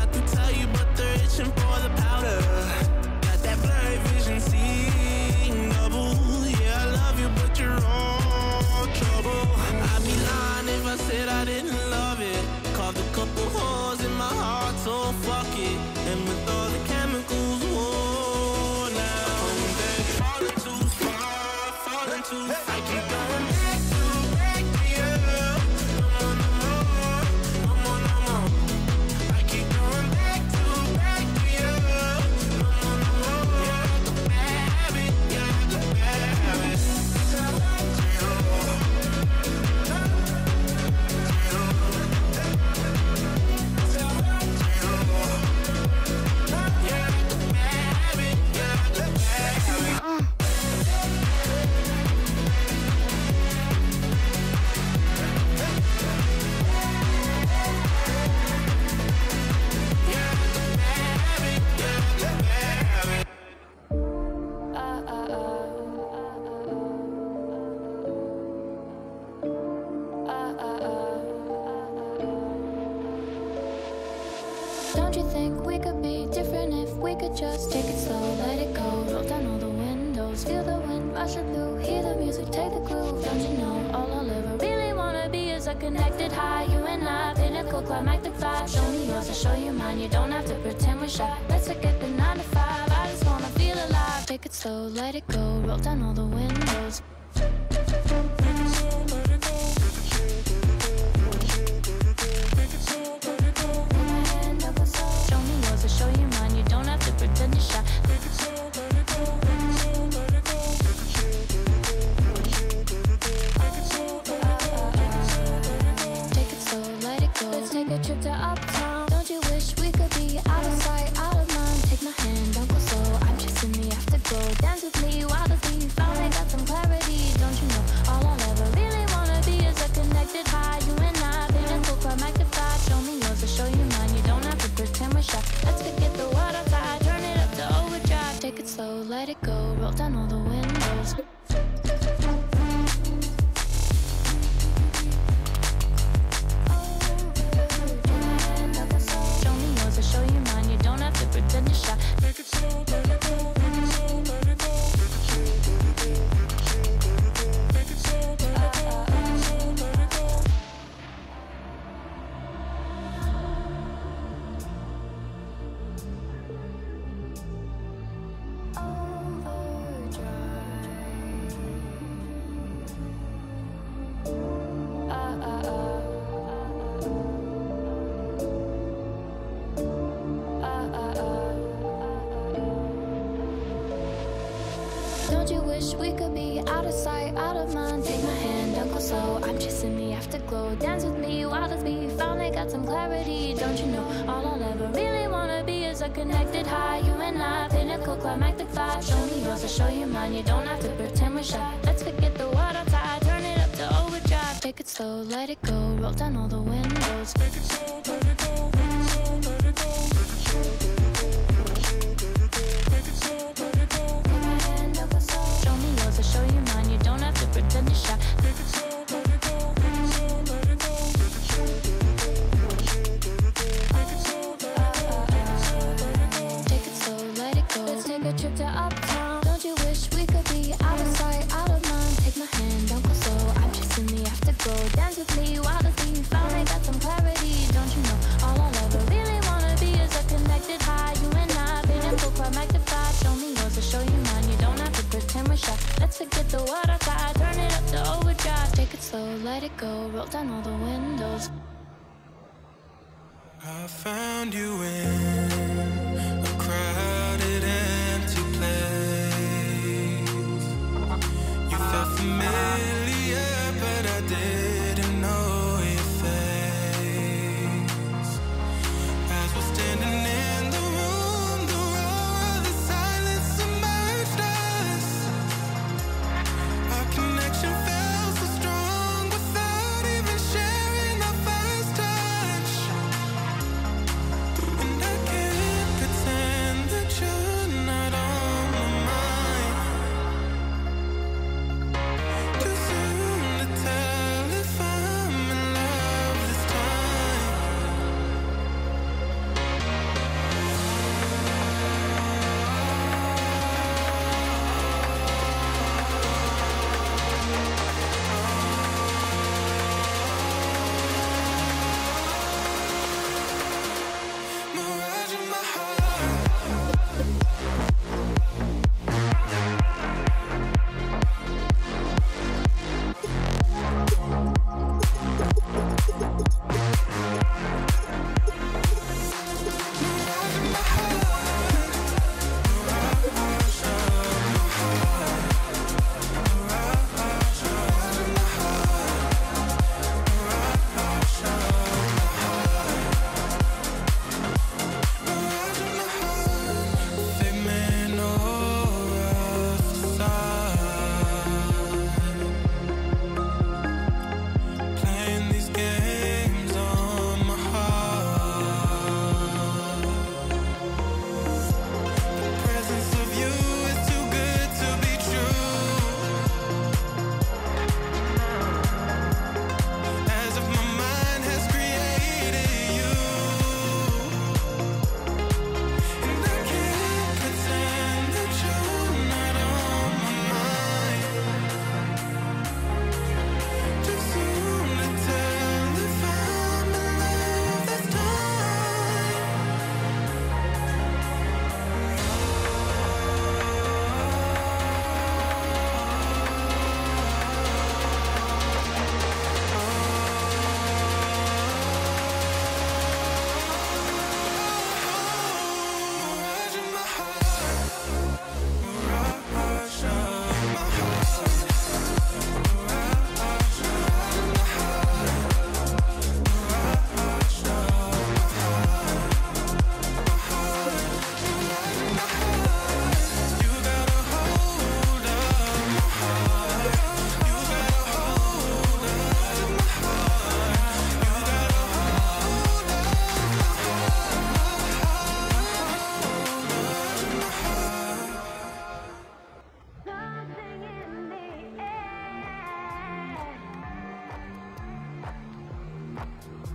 out the time don't you know? All I'll ever really wanna be is a connected high. You and I, pinnacle climactic vibe. Show me yours, I'll show you mine. You don't have to pretend we're shy. Let's forget the nine to five. I just wanna feel alive. Take it slow, let it go. Roll down all the windows. So let it go, roll down all the windows. wish we could be out of sight, out of mind. Take my hand, don't go slow, I'm chasing the afterglow. Dance with me, wild as me, finally got some clarity. Don't you know, all I'll ever really wanna be is a connected high? You and I, pinnacle, climactic vibe Show me yours, I'll show you mine, you don't have to pretend we're shy. Let's forget the water tide, turn it up to overdrive. Take it slow, let it go, roll down all the windows. Take it slow, let it go slow, let it go, roll down all the windows. I found you in a crowded, empty place. You familiar.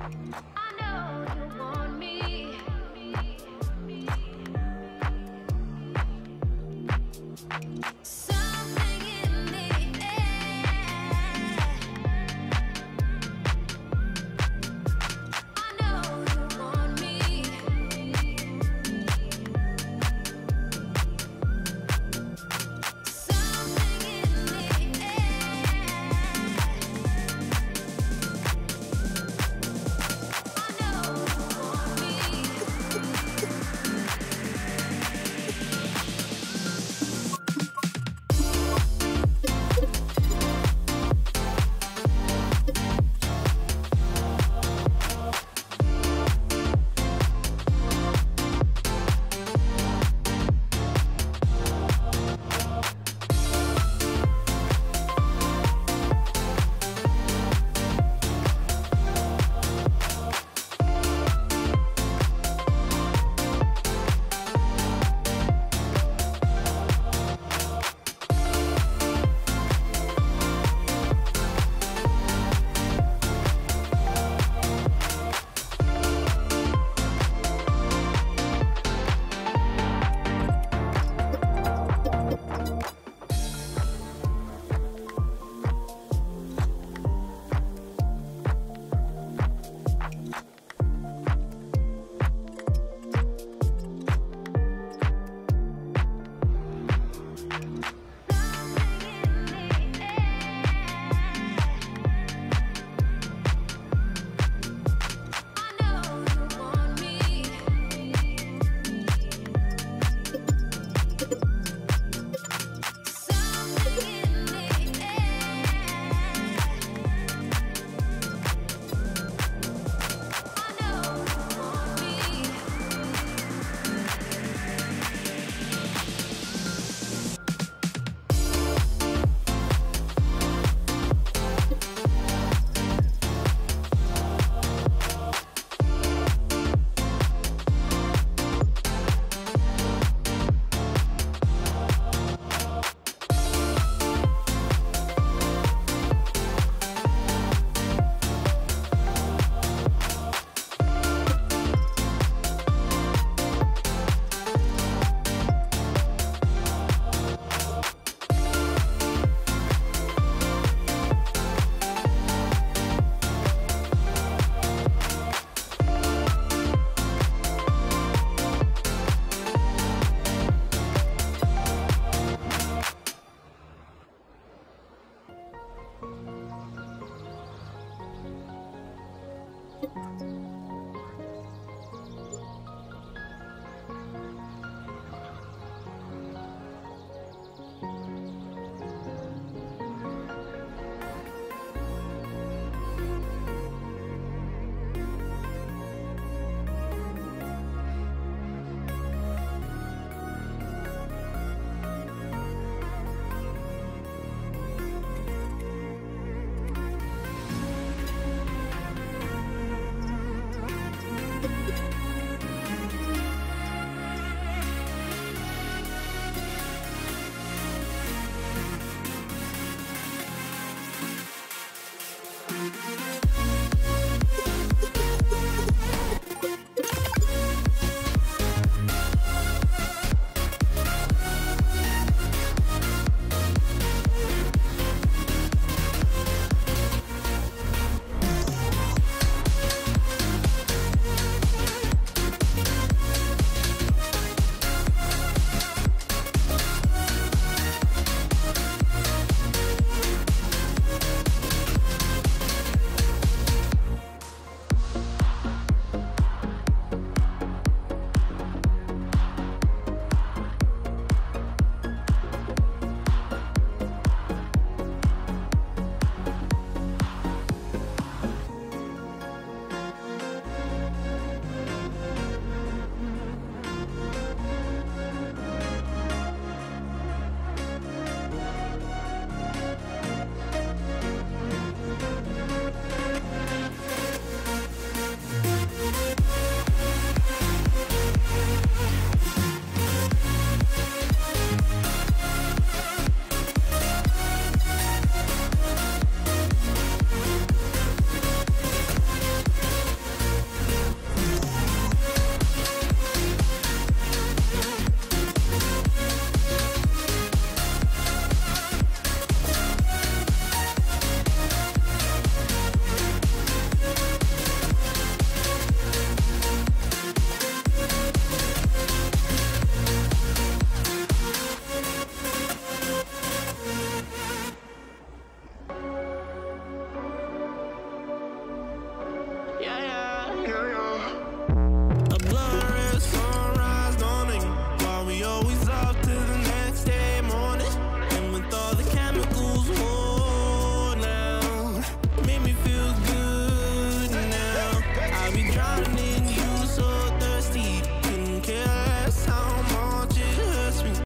Thank